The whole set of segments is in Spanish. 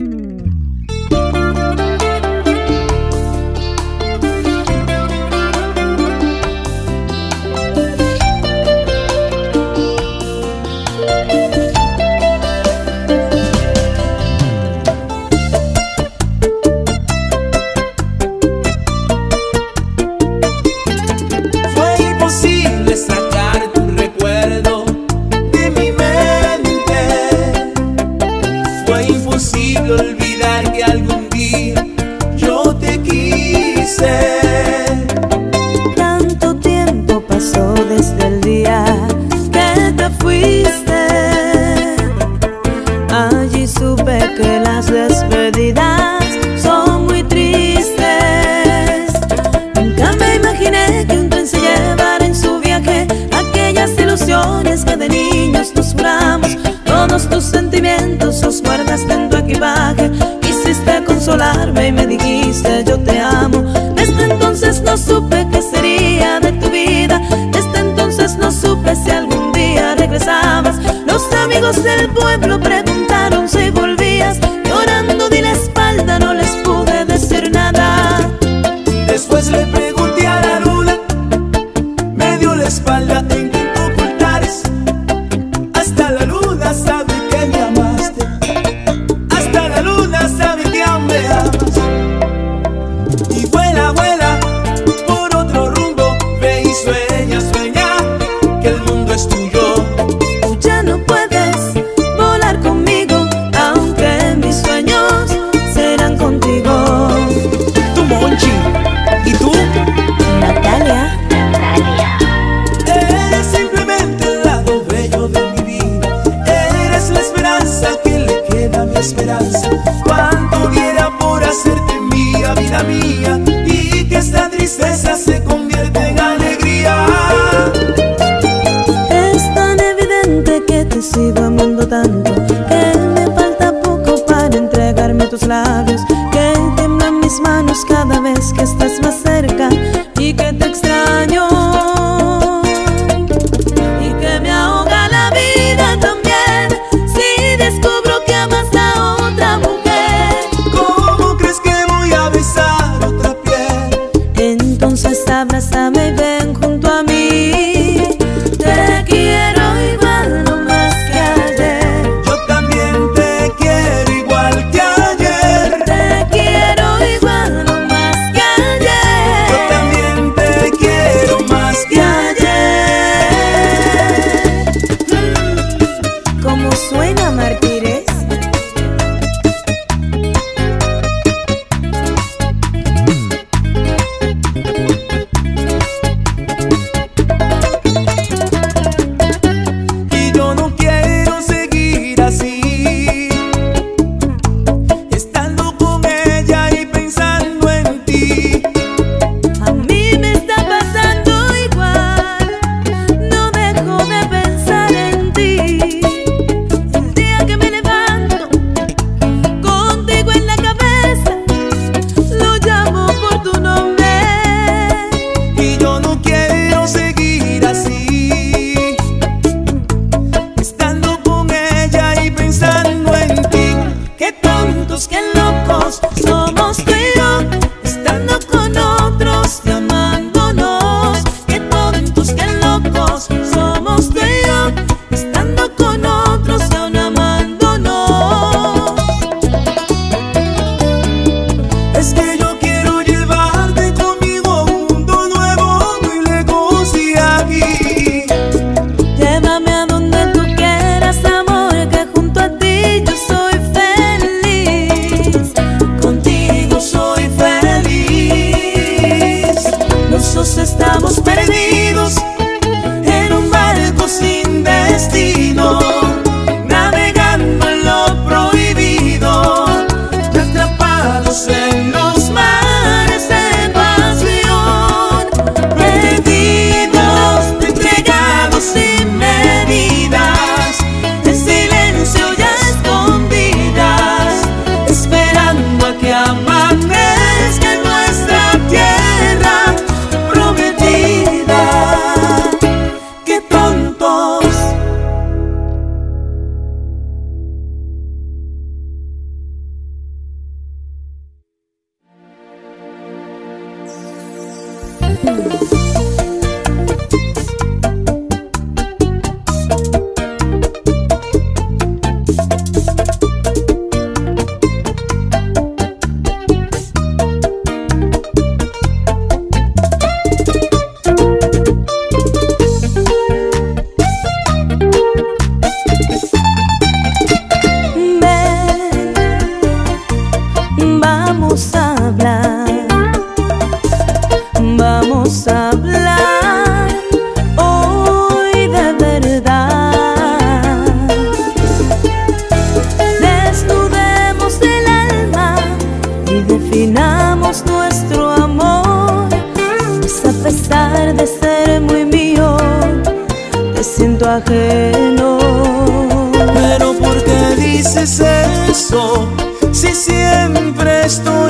Mm-hmm. del día que te fuiste. Allí supe que las despedidas son muy tristes. Nunca me imaginé que un tren se llevara en su viaje aquellas ilusiones que de niños nos juramos. Todos tus sentimientos los guardaste en tu equipaje. Quisiste consolarme y me dijiste yo te amo. Desde entonces no supe que sería de ti si algún día regresabas, los amigos del pueblo preguntaron si volvías. tus labios, que tiemblan mis manos cada vez que estás más cerca y que te extraño. Y que me ahoga la vida también si descubro que amas a otra mujer. ¿Cómo crees que voy a besar otra piel? Entonces abrázame y ven junto a mí. Pero ¿por qué dices eso si siempre estoy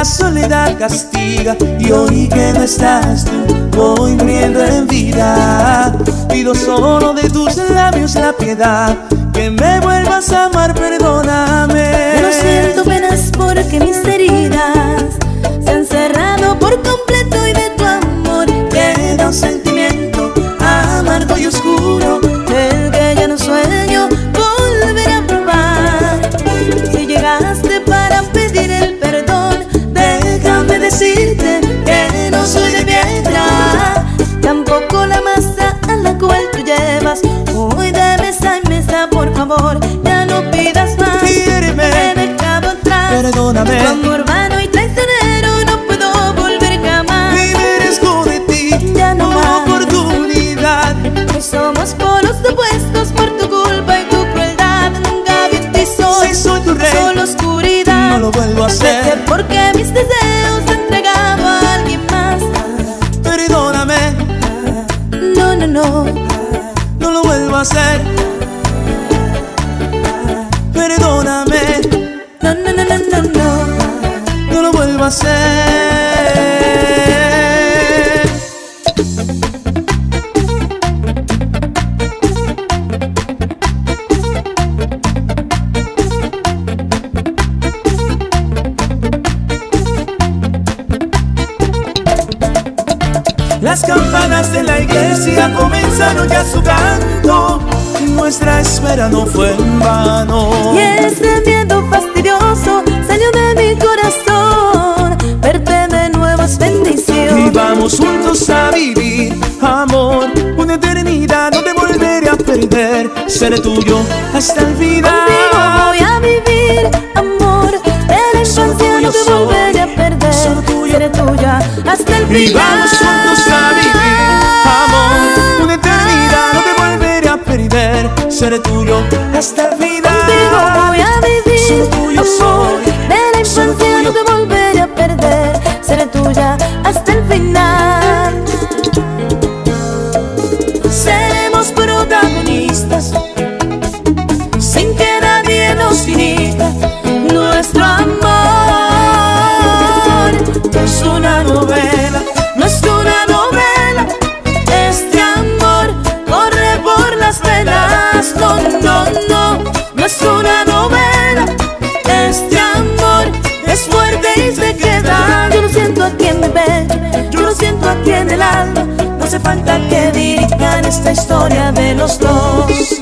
la soledad castiga y hoy que no estás tú voy muriendo en vida. Pido solo de tus labios la piedad, que me vuelvas a amar, perdóname. No siento penas porque mis heridas se han cerrado por completo y de tu amor queda un sentimiento amargo y oscuro Perdóname. tu amor vano y traicionero, no puedo volver jamás. Y merezco de ti Ya no una más. oportunidad. Hoy somos polos opuestos por tu culpa y tu crueldad. Nunca vi en ti soy, Si soy tu rey, solo oscuridad. no lo vuelvo a Vete hacer. porque mis deseos he entregado a alguien más. Perdóname, No, no, no. no lo vuelvo a hacer. Perdóname, no, no, no, no. Las campanas de la iglesia comenzaron ya su canto nuestra espera no fue en vano. Y Seré tuyo hasta el final. Contigo voy a vivir amor. De la infancia no te volveré a perder. solo tuyo. Seré tuya hasta el Y final. vamos juntos a vivir amor, una eternidad no te volveré a perder. Seré tuyo hasta el final. Contigo voy a vivir Solo tuyo amor. soy, De la infancia no te volveré a perder. Seré tuya hasta el final. Seremos esta historia de los dos.